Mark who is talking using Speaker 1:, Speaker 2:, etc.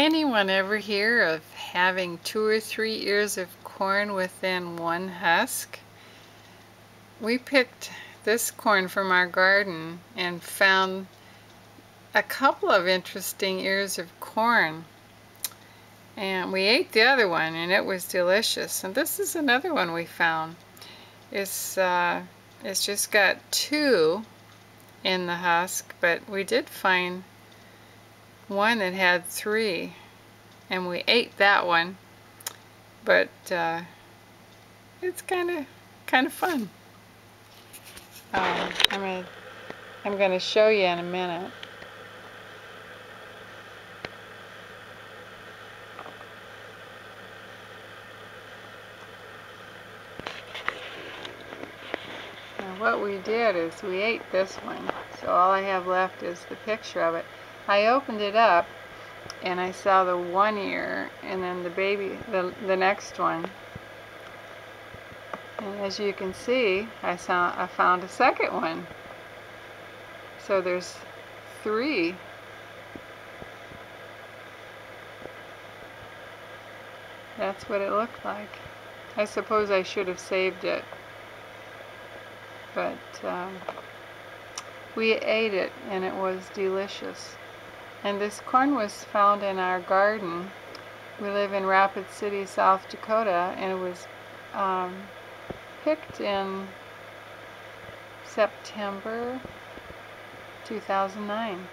Speaker 1: anyone ever hear of having two or three ears of corn within one husk? We picked this corn from our garden and found a couple of interesting ears of corn. And we ate the other one and it was delicious. And this is another one we found. It's, uh, it's just got two in the husk, but we did find one that had three and we ate that one. But uh, it's kind of kind of fun. Um, I'm gonna I'm gonna show you in a minute. What we did is we ate this one. So all I have left is the picture of it I opened it up and I saw the one ear and then the baby, the, the next one. And as you can see, I, saw, I found a second one. So there's three. That's what it looked like. I suppose I should have saved it. But um, we ate it and it was delicious. And this corn was found in our garden. We live in Rapid City, South Dakota, and it was um, picked in September 2009.